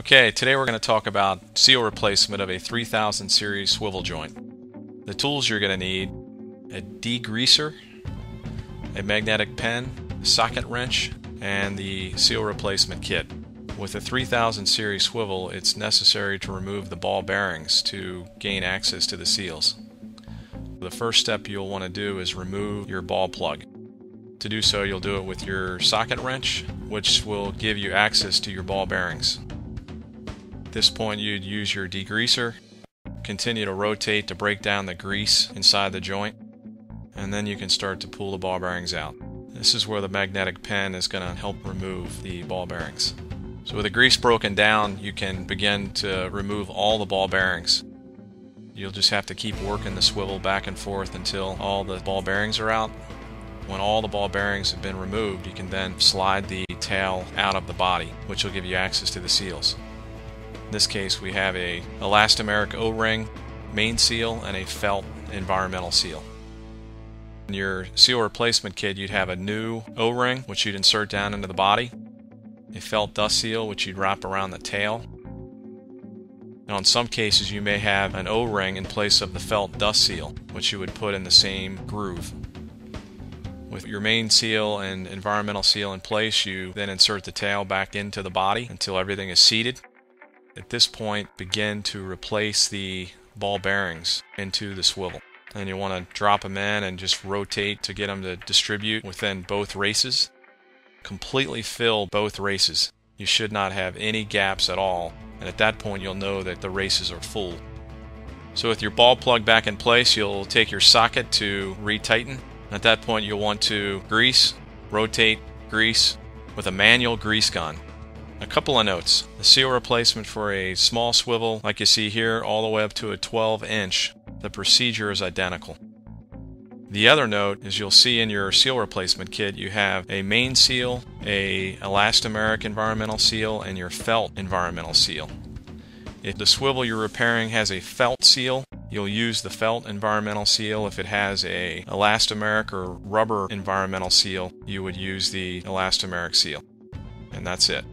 Okay, today we're going to talk about seal replacement of a 3000 series swivel joint. The tools you're going to need a degreaser, a magnetic pen, a socket wrench, and the seal replacement kit. With a 3000 series swivel, it's necessary to remove the ball bearings to gain access to the seals. The first step you'll want to do is remove your ball plug. To do so, you'll do it with your socket wrench, which will give you access to your ball bearings. At this point, you'd use your degreaser, continue to rotate to break down the grease inside the joint, and then you can start to pull the ball bearings out. This is where the magnetic pen is going to help remove the ball bearings. So with the grease broken down, you can begin to remove all the ball bearings. You'll just have to keep working the swivel back and forth until all the ball bearings are out. When all the ball bearings have been removed, you can then slide the tail out of the body, which will give you access to the seals. In this case, we have a elastomeric O-ring main seal and a felt environmental seal. In your seal replacement kit, you'd have a new O-ring, which you'd insert down into the body, a felt dust seal, which you'd wrap around the tail. And on some cases, you may have an O-ring in place of the felt dust seal, which you would put in the same groove. With your main seal and environmental seal in place, you then insert the tail back into the body until everything is seated. At this point, begin to replace the ball bearings into the swivel. And you want to drop them in and just rotate to get them to distribute within both races. Completely fill both races. You should not have any gaps at all. And at that point, you'll know that the races are full. So with your ball plug back in place, you'll take your socket to retighten. At that point, you'll want to grease, rotate, grease with a manual grease gun. A couple of notes. The seal replacement for a small swivel, like you see here, all the way up to a 12 inch, the procedure is identical. The other note is you'll see in your seal replacement kit you have a main seal, a elastomeric environmental seal, and your felt environmental seal. If the swivel you're repairing has a felt seal, you'll use the felt environmental seal. If it has a elastomeric or rubber environmental seal, you would use the elastomeric seal. And that's it.